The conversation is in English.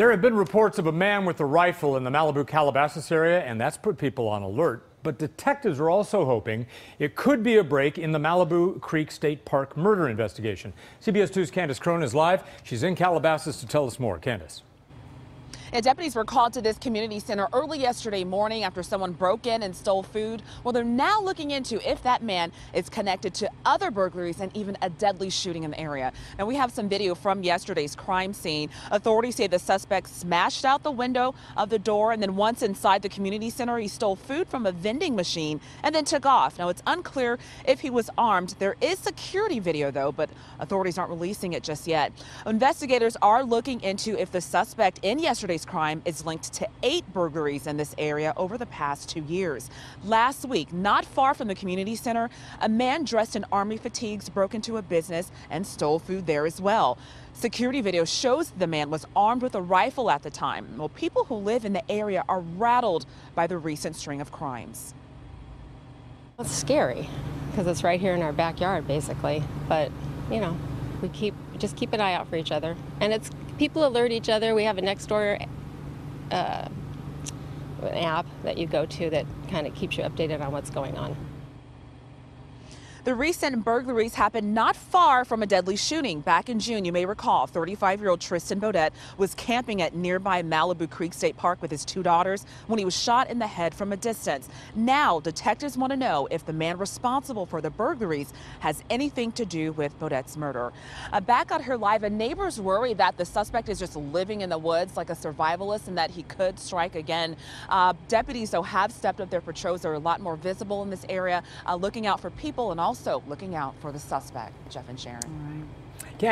There have been reports of a man with a rifle in the Malibu Calabasas area, and that's put people on alert. But detectives are also hoping it could be a break in the Malibu Creek State Park murder investigation. CBS 2's Kandiss Crone is live. She's in Calabasas to tell us more. Kandiss. And deputies were called to this community center early yesterday morning after someone broke in and stole food. Well, they're now looking into if that man is connected to other burglaries and even a deadly shooting in the area. And we have some video from yesterday's crime scene. Authorities say the suspect smashed out the window of the door and then once inside the community center, he stole food from a vending machine and then took off. Now, it's unclear if he was armed. There is security video, though, but authorities aren't releasing it just yet. Investigators are looking into if the suspect in yesterday's crime is linked to eight burglaries in this area over the past two years. Last week, not far from the community center, a man dressed in army fatigues broke into a business and stole food there as well. Security video shows the man was armed with a rifle at the time. Well, people who live in the area are rattled by the recent string of crimes. It's scary because it's right here in our backyard, basically. But, you know, we keep just keep an eye out for each other, and it's people alert each other. We have a Nextdoor uh, app that you go to that kind of keeps you updated on what's going on. The recent burglaries happened not far from a deadly shooting. Back in June, you may recall, 35-year-old Tristan Beaudette was camping at nearby Malibu Creek State Park with his two daughters when he was shot in the head from a distance. Now, detectives want to know if the man responsible for the burglaries has anything to do with Beaudette's murder. Uh, back on her live, a neighbors worry that the suspect is just living in the woods like a survivalist and that he could strike again. Uh, deputies, though, have stepped up their patrols. They're a lot more visible in this area, uh, looking out for people and also also looking out for the suspect, Jeff and Sharon. All right. Ken